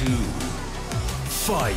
two. Fight.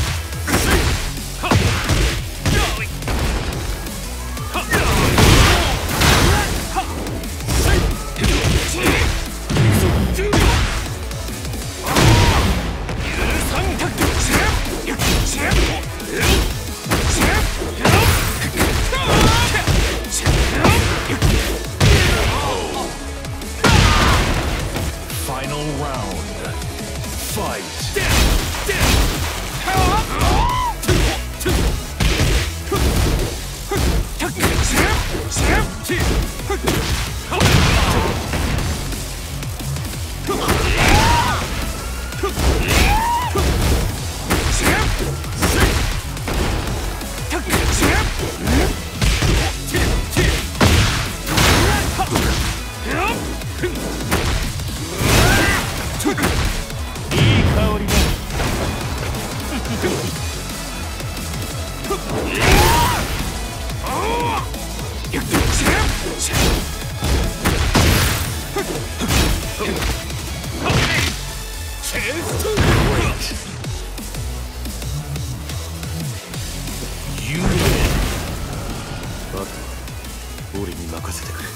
Final 俺に任せてくれ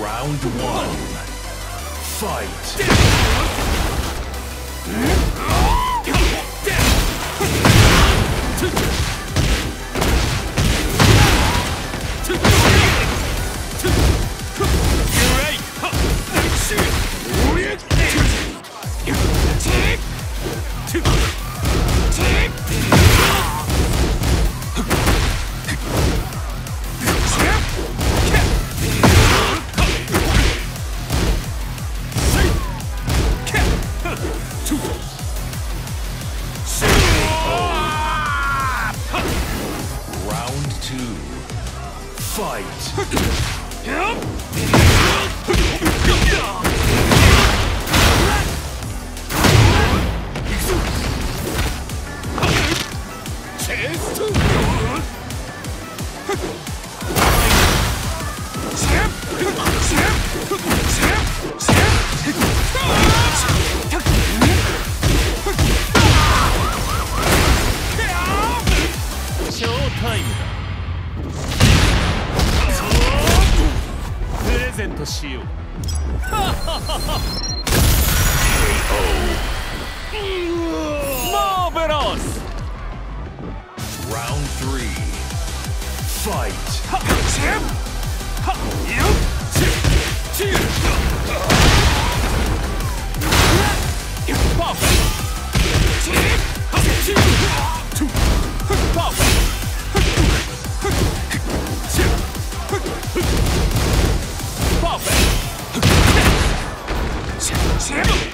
Round one. Fight. Round two, fight! Chance to pursue. KO. Marvelous! Round three. Fight. Ha. Chip. Ha. Yup. Chip. Jimmy!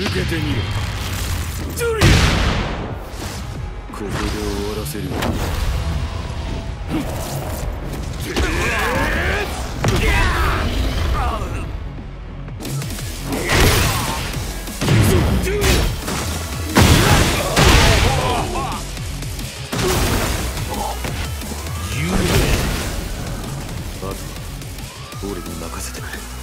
受けてみろ。ジュリアここで終わらせる俺に任せてくれ。